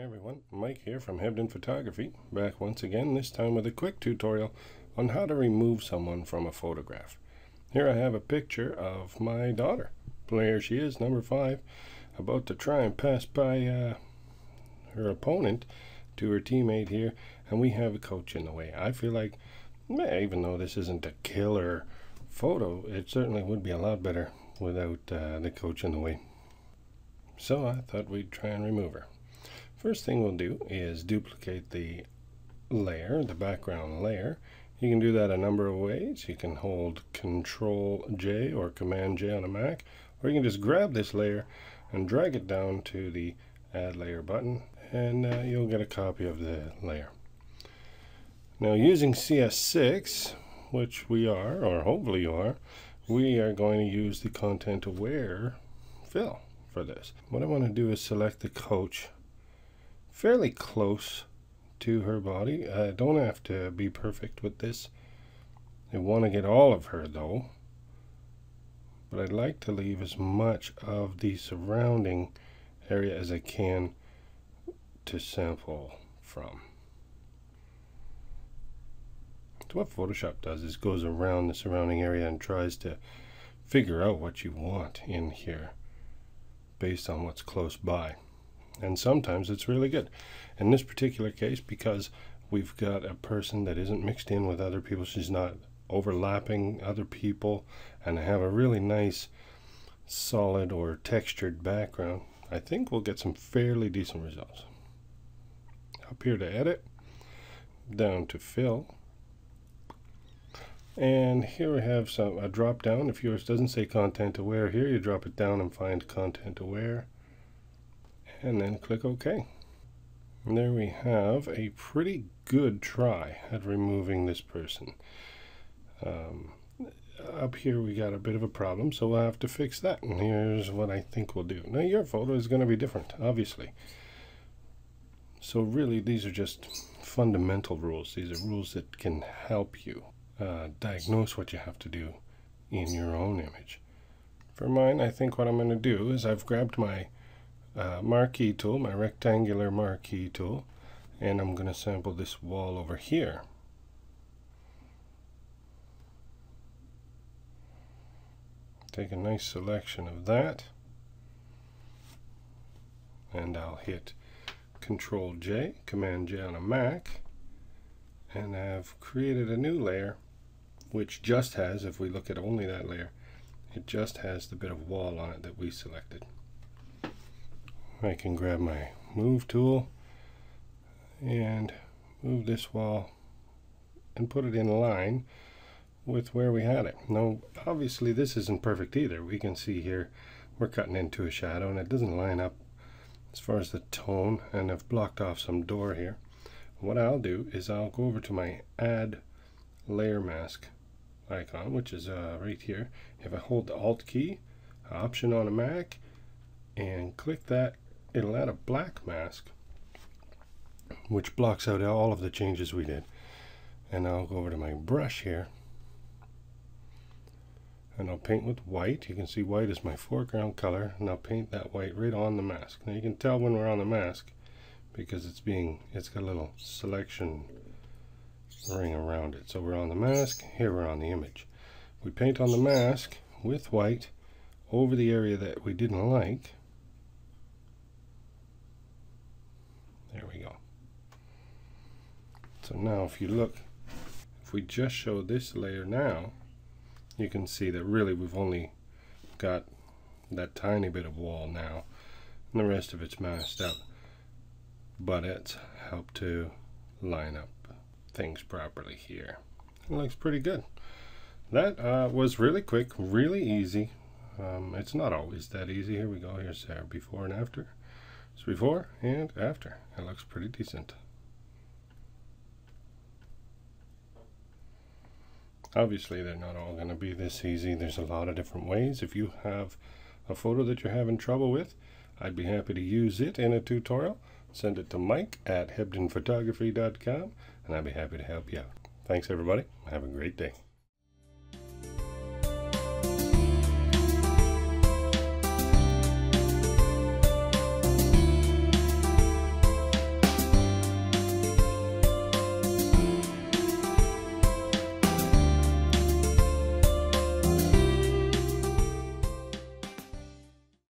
everyone, Mike here from Hebdon Photography, back once again, this time with a quick tutorial on how to remove someone from a photograph. Here I have a picture of my daughter. There she is, number five, about to try and pass by uh, her opponent to her teammate here, and we have a coach in the way. I feel like, even though this isn't a killer photo, it certainly would be a lot better without uh, the coach in the way. So I thought we'd try and remove her. First thing we'll do is duplicate the layer, the background layer. You can do that a number of ways. You can hold Control J or Command J on a Mac, or you can just grab this layer and drag it down to the Add Layer button, and uh, you'll get a copy of the layer. Now using CS6, which we are, or hopefully you are, we are going to use the Content Aware fill for this. What I want to do is select the coach fairly close to her body. I don't have to be perfect with this. I want to get all of her though. But I'd like to leave as much of the surrounding area as I can to sample from. So what Photoshop does is goes around the surrounding area and tries to figure out what you want in here based on what's close by and sometimes it's really good. In this particular case, because we've got a person that isn't mixed in with other people, she's not overlapping other people, and have a really nice solid or textured background, I think we'll get some fairly decent results. Up here to edit, down to fill, and here we have some a drop down. If yours doesn't say content aware here, you drop it down and find content aware and then click OK. And there we have a pretty good try at removing this person. Um, up here we got a bit of a problem, so we'll have to fix that. And here's what I think we'll do. Now your photo is going to be different, obviously. So really these are just fundamental rules. These are rules that can help you uh, diagnose what you have to do in your own image. For mine, I think what I'm going to do is I've grabbed my uh, marquee tool, my rectangular marquee tool, and I'm going to sample this wall over here. Take a nice selection of that, and I'll hit Control J, Command J on a Mac, and I've created a new layer which just has, if we look at only that layer, it just has the bit of wall on it that we selected. I can grab my move tool and move this wall and put it in line with where we had it. Now obviously this isn't perfect either. We can see here we're cutting into a shadow and it doesn't line up as far as the tone and I've blocked off some door here. What I'll do is I'll go over to my add layer mask icon which is uh, right here. If I hold the alt key option on a Mac and click that it'll add a black mask which blocks out all of the changes we did. And I'll go over to my brush here. And I'll paint with white. You can see white is my foreground color. And I'll paint that white right on the mask. Now you can tell when we're on the mask because it's being it's got a little selection ring around it. So we're on the mask. Here we're on the image. We paint on the mask with white over the area that we didn't like There we go. So now if you look, if we just show this layer now, you can see that really we've only got that tiny bit of wall now, and the rest of it's masked up. But it's helped to line up things properly here. It looks pretty good. That uh, was really quick, really easy. Um, it's not always that easy. Here we go. Here's our before and after. So before and after. It looks pretty decent. Obviously, they're not all going to be this easy. There's a lot of different ways. If you have a photo that you're having trouble with, I'd be happy to use it in a tutorial. Send it to Mike at hebdonphotography.com, and I'd be happy to help you out. Thanks, everybody. Have a great day.